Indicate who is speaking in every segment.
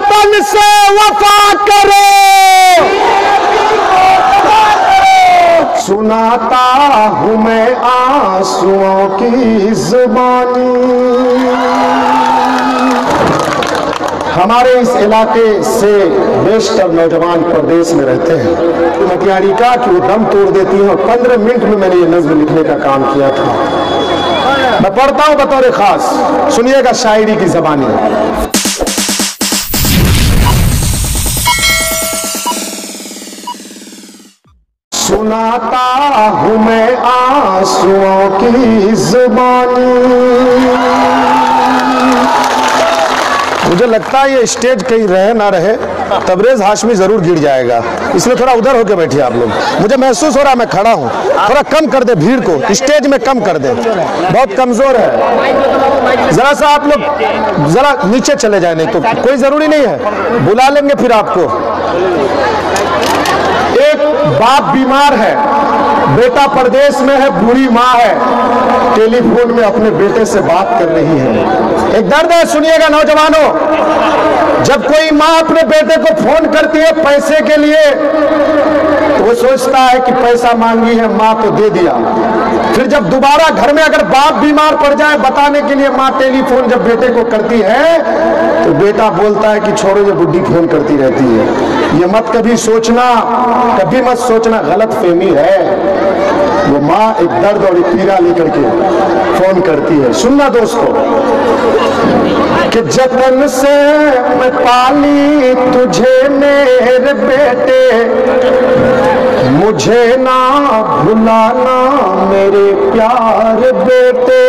Speaker 1: پن سے وفا کرو۔ سناتا ہوں میں آنسوں کی زبانی۔ ہمارے اس علاقے سے بیشتر نوجوان پردیش میں رہتے ہیں۔ مٹیاریکا کی وہ دم توڑ دیتی ہے اور پندرہ منٹ میں میں نے یہ نظم لکھنے کا کام کیا تھا۔ میں پڑھتا ہوں بطور خاص۔ سنیے گا شاعری کی زبانی۔ سناتا ہوں میں آنسوں کی زبانی۔ مجھے لگتا ہے یہ اسٹیج کہیں رہے نہ رہے، تبریز ہاشمی ضرور گر جائے گا۔ اس لیے تھوڑا ادھر ہو کے بیٹھیے آپ لوگ۔ مجھے محسوس ہو رہا میں کھڑا ہوں۔ تھوڑا کم کر دے بھیڑ کو، اسٹیج میں کم کر دے بہت کمزور ہے۔ ذرا سا آپ لوگ ذرا نیچے چلے جائیں، نہیں تو کوئی ضروری نہیں ہے۔ بلا لیں گے پھر آپ کو۔ ایک باپ بیمار ہے، بیٹا پردیس میں ہے، بوڑھی ماں ہے، ٹیلی فون میں اپنے بیٹے سے بات کر رہی ہے۔ ایک درد ہے، سنیے گا نوجوانوں، جب کوئی ماں اپنے بیٹے کو فون کرتی ہے پیسے کے لیے، تو وہ سوچتا ہے کہ پیسہ مانگی ہے، ماں کو دے دیا۔ پھر جب دوبارہ گھر میں اگر باپ بیمار پڑ جائے بتانے کے لیے ماں ٹیلی فون جب بیٹے کو کرتی ہے، تو بیٹا بولتا ہے کہ چھوڑو، یہ بڈھی فون کرتی رہتی ہے۔ یہ مت کبھی سوچنا کبھی مت سوچنا غلط فہمی ہے۔ وہ ماں ایک درد اور ایک پیڑا لے کر کے فون کرتی ہے۔ سننا دوستو، کہ جتن سے میں پالی تجھے میرے بیٹے، مجھے نہ بھلانا میرے پیار بیٹے۔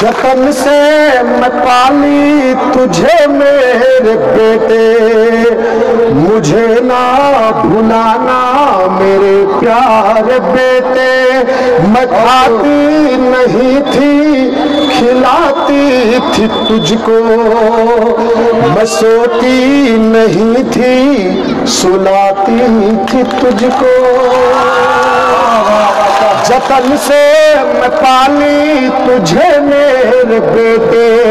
Speaker 1: جتن سے میں پالی تجھے میرے بیٹے، مجھے نہ بھلانا میرے پیار بیٹے۔ میں کھاتی نہیں تھی، کھلاتی تھی تجھ کو۔ میں سوتی نہیں تھی، سلاتی تھی تجھ کو۔ جتن سے میں پالی تجھے میرے بیٹے،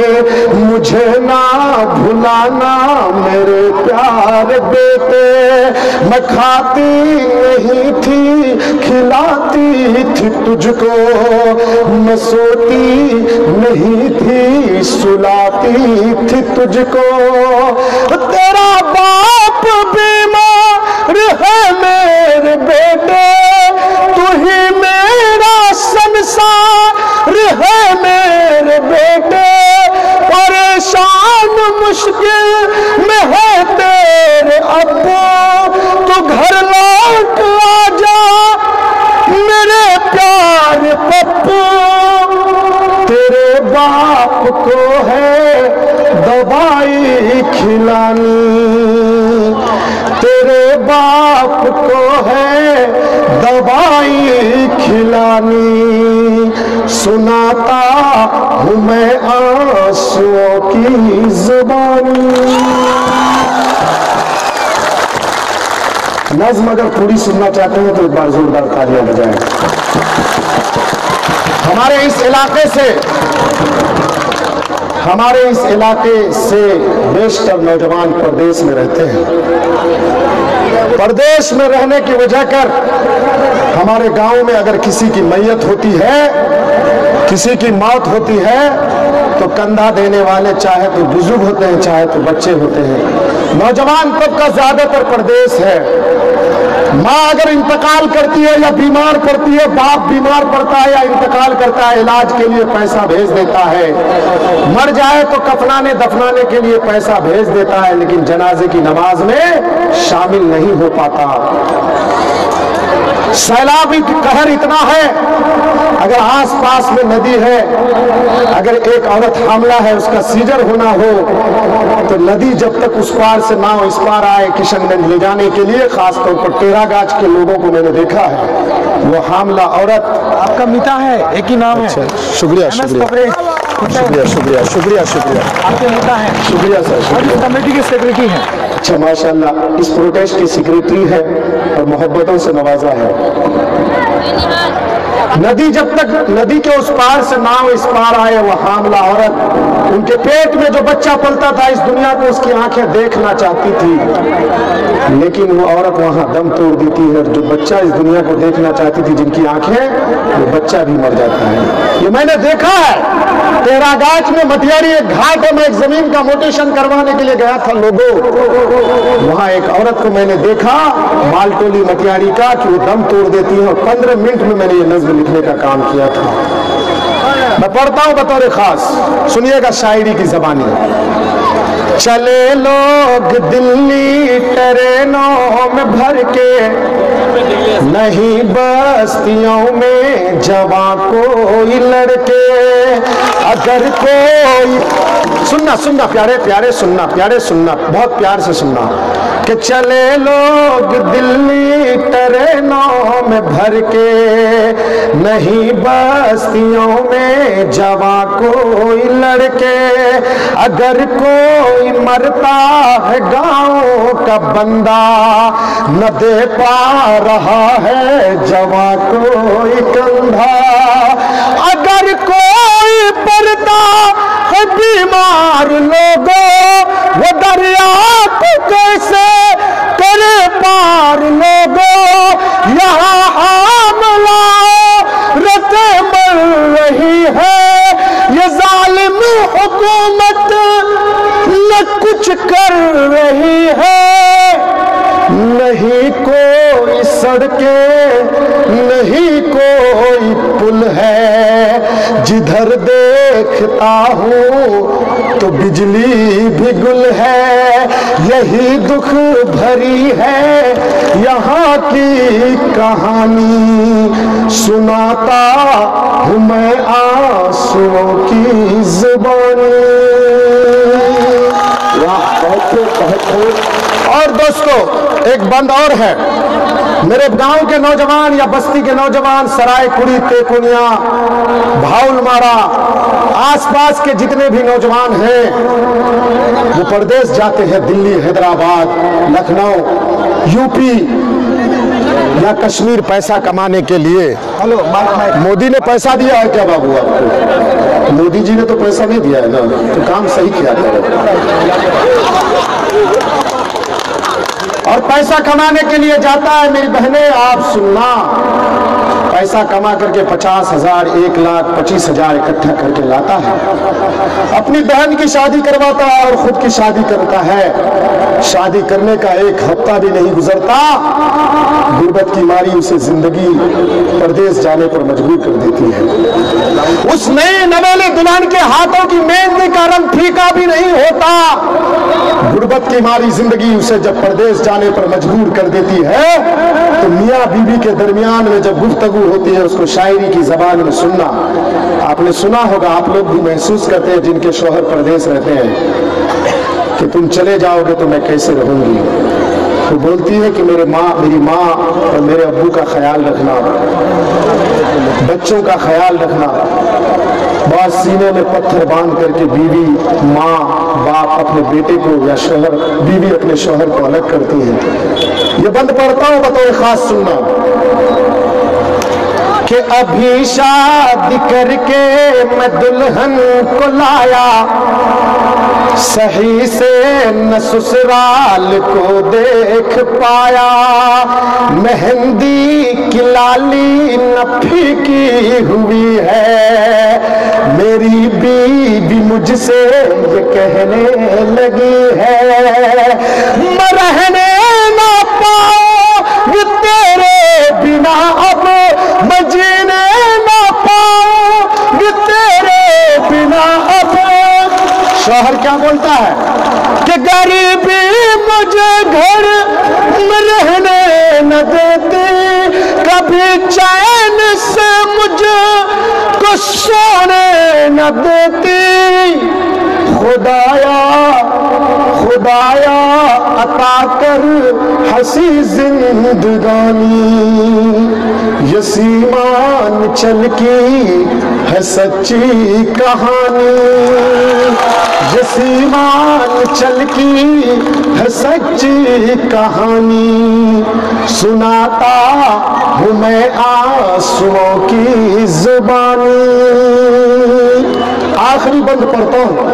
Speaker 1: مجھے نہ بھلانا میرے پیار بیٹے۔ میں کھاتی نہیں تھی، کھلاتی تھی تجھ کو۔ میں سوتی نہیں تھی، سلاتی تھی تجھ کو۔ تیرا باپ بھی ہم مشکل میں ہے تیرے ابو، تو گھر لوٹ آجا جا، میرے پیار پپو۔ تیرے باپ کو ہے دوائی کھلانی تیرے باپ کو ہے دوائی کھلانی سناتا ہوں میں آنسوں کی زبانی۔ نظم اگر پوری سننا چاہتے ہیں تو ایک بار زوردار تالیاں بجائیں۔ ہمارے اس علاقے سے، ہمارے اس علاقے سے بیشتر نوجوان پردیش میں رہتے ہیں۔ پردیش میں رہنے کی وجہ کر ہمارے گاؤں میں اگر کسی کی میت ہوتی ہے کسی کی موت ہوتی ہے تو کندھا دینے والے چاہے تو بزرگ ہوتے ہیں، چاہے تو بچے ہوتے ہیں۔ نوجوان طبقہ زیادہ تر پردیش ہے۔ ماں اگر انتقال کرتی ہے یا بیمار پڑتی ہے، باپ بیمار پڑتا ہے یا انتقال کرتا ہے، علاج کے لیے پیسہ بھیج دیتا ہے۔ مر جائے تو کفنانے، دفنانے کے لیے پیسہ بھیج دیتا ہے، لیکن جنازے کی نماز میں شامل نہیں ہو پاتا۔ سیلابی قہر اتنا ہے اگر آس پاس میں ندی ہے اگر ایک عورت حاملہ ہے اس کا سیجر ہونا ہو تو ندی جب تک اس پار سے نہ اس پار آئے کشن گنج لے جانے کے لیے خاص طور پر ٹیرا گاج کے لوگوں کو میں نے دیکھا ہے۔ وہ حاملہ عورت
Speaker 2: آپ کا متا ہے ایک ہی نام ہے۔
Speaker 1: اچھا، شکریہ شکریہ۔ شکریہ شکریہ شکریہ شکریہ۔
Speaker 2: آپ کے نیتا ہیں
Speaker 1: شکریہ سر شکریہ۔
Speaker 2: کمیٹی کے سیکرٹری ہیں
Speaker 1: اچھا ماشاءاللہ اس پروٹیسٹ کی سیکرٹری ہے اور محبتوں سے نوازا ہے۔ ندی جب تک ندی کے اس پار سے نہ اس پار آئے وہ حاملہ عورت ان کے پیٹ میں جو بچہ پلتا تھا اس دنیا کو اس کی آنکھیں دیکھنا چاہتی تھی۔ لیکن وہ عورت وہاں دم توڑ دیتی ہے جو بچہ اس دنیا کو دیکھنا چاہتی تھی، جن کی آنکھیں، وہ بچہ بھی مر جاتا ہے۔ یہ میں نے دیکھا ہے۔ تیرا گاچ میں مٹیاری ایک گھاٹ ہے۔ میں ایک زمین کا موٹیشن کروانے کے لیے گیا تھا لوگوں۔ وہاں ایک عورت کو میں نے دیکھا مال ٹولی مٹیاری کا، کہ وہ دم توڑ دیتی ہے۔ اور پندرہ منٹ میں میں نے یہ نظم لکھنے کا کام کیا تھا۔ میں پڑھتا ہوں بطور خاص۔ سنیے گا شاعری کی زبانی۔ چلے لوگ دلی ٹرینوں میں بھر کے نہیں بستیوں میں جوان کوئی لڑکے۔ اگر کوئی سننا سننا، پیارے پیارے سننا پیارے سننا، بہت پیار سے سننا کہ چلے لوگ دلی ٹرینوں میں بھر کے نہیں بستیوں میں جوان کوئی لڑکے۔ اگر کوئی مرتا ہے گاؤں کا بندہ، نہ دے پا رہا ہے جوان کوئی کندھا۔ اگر کوئی پڑتا ہے بیمار لوگوں، وہ دریا کو کیسے کرے پار لوگوں؟ یہاں حاملہ رت مر رہی ہے، یہ ظالم حکومت نہ کچھ کر رہی ہے نہیں کوئی سڑکیں، نہیں کوئی پل ہے۔ جدھر دیکھتا ہوں تو بجلی بھی گل ہے، یہی دکھ بھری ہے۔ یہاں کی کہانی سناتا ہوں میں آنسوؤں کی زبانی۔
Speaker 2: بہت خوب بہت خوب۔
Speaker 1: اور دوستو، ایک بند اور ہے۔ میرے گاؤں کے نوجوان یا بستی کے نوجوان، سرائے کڑی تیکونیا بھاؤل مارا، آس پاس کے جتنے بھی نوجوان ہیں، وہ پردیس جاتے ہیں دلی، حیدرآباد، لکھنؤ، یو پی یا کشمیر پیسہ کمانے کے لیے؟ مودی نے پیسہ دیا ہے کیا بابو آپ کو؟ مودی جی نے تو پیسہ نہیں دیا ہے نا۔ تو کام صحیح کیا اور پیسہ کمانے کے لیے جاتا ہے میری بہنیں آپ سننا۔ پیسہ کما کر کے پچاس ہزار ایک لاکھ پچیس ہزار اکٹھا کر کے لاتا ہے۔ اپنی بہن کی شادی کرواتا ہے اور خود کی شادی کرتا ہے۔ شادی کرنے کا ایک ہفتہ بھی نہیں گزرتا۔ غربت کی ماری اسے زندگی پردیس جانے پر مجبور کر دیتی ہے۔ اس نئے نویلے دلہن کے ہاتھوں کی مہندی کا رنگ پھیکا بھی نہیں ہوتا۔ غربت کی ماری زندگی اسے جب پردیس جانے پر مجبور کر دیتی ہے، تو میاں بیوی کے درمیان میں جب گفتگو ہوتی ہے، اس کو شاعری کی زبان میں سننا۔ آپ نے سنا ہوگا، آپ لوگ بھی محسوس کرتے ہیں، جن کے شوہر پردیس رہتے ہیں، کہ تم چلے جاؤ گے تو میں کیسے رہوں گی؟ وہ بولتی ہے کہ میرے ماں، میری ماں اور میرے ابو کا خیال رکھنا۔ بچوں کا خیال رکھنا۔ بعض سینے میں پتھر باندھ کر کے بیوی ماں، باپ اپنے بیٹے کو یا شوہر، بیوی اپنے شوہر کو الگ کرتی ہے۔ یہ بند پڑھتا ہوں بطور خاص سننا۔ کہ ابھی شادی کر کے میں دلہن کو لایا۔ صحیح سے نہ سسرال کو دیکھ پایا۔ مہندی کی لالی نہ پھیکی ہوئی ہے۔ میری بیوی مجھ سے یہ کہنے لگی ہے۔ میں رہنے نہ پاؤں یہ تیرے بنا تیرے بنا اب شوہر کیا بولتا ہے؟ کہ غریبی مجھے گھر میں رہنے نہ دیتی، کبھی چین سے مجھے کو سونے نہ دیتی۔ خدایا خدایا، عطا کر ہنسی زندگانی یسیمان چل کی ہے سچی کہانی۔ جسیمان چل کی ہے سچی کہانی۔ سناتا ہوں میں آسوں کی زبانی۔ آخری بند پڑھتا ہوں۔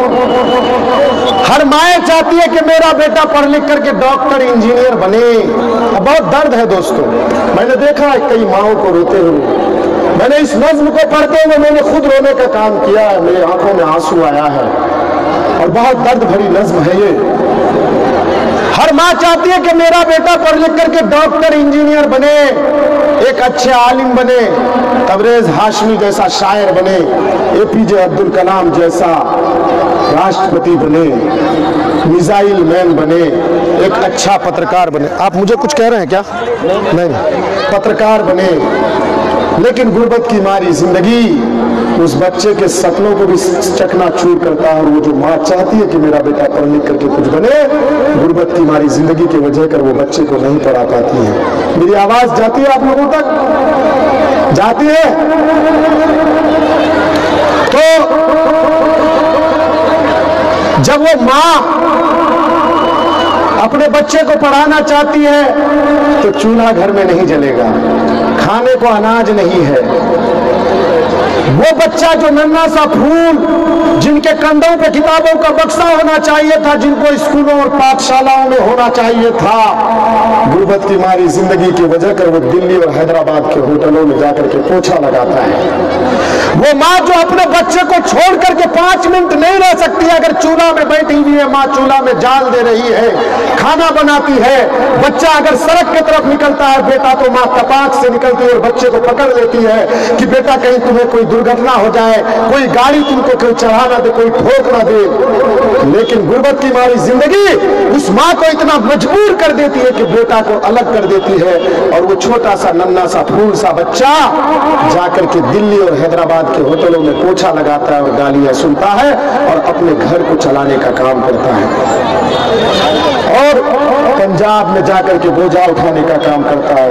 Speaker 1: ہر مائیں چاہتی ہے کہ میرا بیٹا پڑھ لکھ کر کے ڈاکٹر، انجینئر بنے۔ بہت درد ہے دوستوں میں نے دیکھا ہے کئی ماؤں کو روتے ہوئے۔ میں نے اس نظم کو پڑھتے ہوئے میں نے خود رونے کا کام کیا ہے میری آنکھوں میں آنسو آیا ہے۔ اور بہت درد بھری نظم ہے یہ۔ ہر ماں چاہتی ہے کہ میرا بیٹا پڑھ لکھ کر کے ڈاکٹر، انجینئر بنے، ایک اچھے عالم بنے، تبریز ہاشمی جیسا شاعر بنے، اے پی جے عبد الکلام جیسا راشٹرپتی بنے، میزائل مین بنے، ایک اچھا پترکار بنے۔ آپ مجھے کچھ کہہ رہے ہیں کیا؟ نہیں۔ پترکار بنے۔ لیکن غربت کی ماری زندگی اس بچے کے سپنوں کو بھی چکنا چور کرتا ہے اور وہ جو ماں چاہتی ہے کہ میرا بیٹا پڑھ لکھ کر کے کچھ بنے، غربت کی ماری زندگی کی وجہ کر وہ بچے کو نہیں پڑھا پاتی ہے۔ میری آواز جاتی ہے آپ لوگوں تک؟ جاتی ہے؟ تو جب وہ ماں اپنے بچے کو پڑھانا چاہتی ہے تو چولہا گھر میں نہیں جلے گا، کھانے کو اناج نہیں ہے۔ وہ بچہ جو ننا سا پھول، جن کے کندھوں پہ کتابوں کا بکسا ہونا چاہیے تھا، جن کو اسکولوں اور پاٹ شالاؤں میں ہونا چاہیے تھا۔ غربت کی ماری زندگی کی وجہ کر وہ دلی اور حیدرآباد کے ہوٹلوں میں جا کر کے پوچھا لگاتا ہے۔ وہ ماں جو اپنے بچے کو چھوڑ کر کے پانچ منٹ نہیں رہ سکتی اگر چولہا میں بیٹھی ہوئی ہے، ماں چولہا میں جال دے رہی ہے، کھانا بناتی ہے، بچہ اگر سڑک کی طرف نکلتا ہے، بیٹا تو ماں تپاک سے نکلتی ہے اور بچے کو پکڑ لیتی ہے کہ بیٹا کہیں تمہیں کوئی درگھٹنا ہو جائے، کوئی گاڑی تم کو کوئی چڑھا نہ دے، کوئی ٹھوک نہ دے۔ لیکن غربت کی ماری زندگی اس ماں کو اتنا مجبور کر دیتی ہے کہ بیٹا کو الگ کر دیتی ہے اور وہ چھوٹا سا ننا سا پھول سا بچہ جا کر کے دلی اور حیدرآباد کے ہوٹلوں میں پوچھا لگاتا ہے اور گالیاں سنتا ہے اور اپنے گھر کو چلانے کا کام کرتا ہے۔ اور پنجاب میں جا کر کے بوجھا اٹھانے کا کام کرتا ہے۔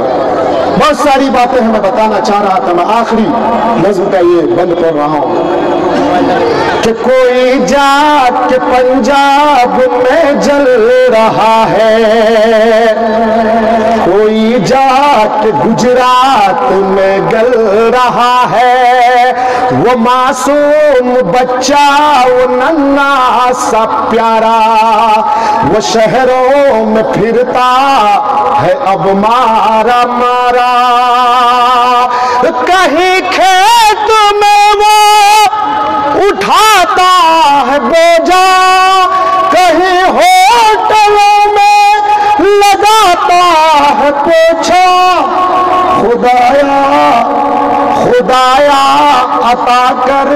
Speaker 1: بہت ساری باتیں ہمیں بتانا چاہ رہا تھا، میں آخری نظم کا یہ بند کر رہا ہوں کہ کوئی جات کے پنجاب میں جل رہا ہے، کوئی جات گجرات میں گل رہا ہے۔ وہ معصوم بچہ، وہ ننا سا پیارا، وہ شہروں میں پھرتا ہے، اب مارا مارا سارا کہیں کھیت میں وہ اٹھاتا ہے بوجا کہیں ہوٹلوں میں لگاتا ہے پوچھا، خدایا خدایا عطا کر،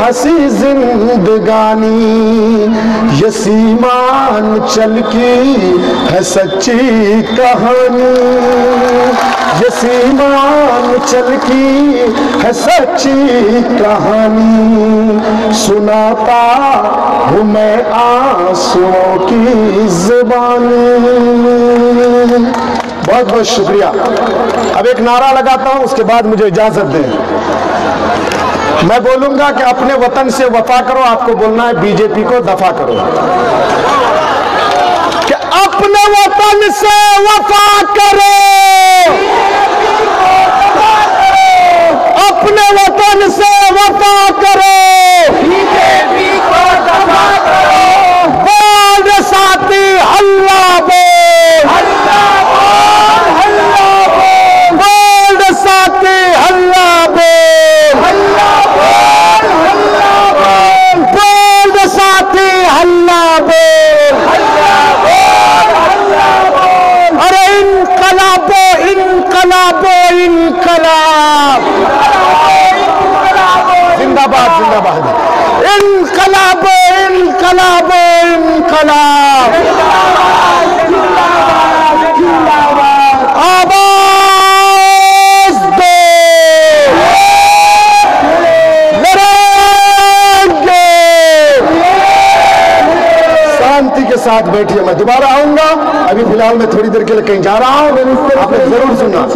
Speaker 1: ہنسی زندگانی، یہ سیمان چل کی ہے سچی کہانی۔ یسیمان چل کی ہے سچی کہانی۔ سناتا ہوں میں آنسوں کی زبان بہت بہت شکریہ۔ اب ایک نعرہ لگاتا ہوں، اس کے بعد مجھے اجازت دیں۔ میں بولوں گا کہ اپنے وطن سے وفا کرو، آپ کو بولنا ہے، بی جے پی کو دفاع کرو۔ کہ اپنے وطن سے وفا کرو۔ اپنے وطن سے وفا کرو۔ بی جے پی کو دفاع کرو۔ ساتھ بیٹھی ہے میں دوبارہ آؤں گا۔ ابھی فی الحال میں تھوڑی دیر کے لیے کہیں جا رہا ہوں آپ نے ضرور سننا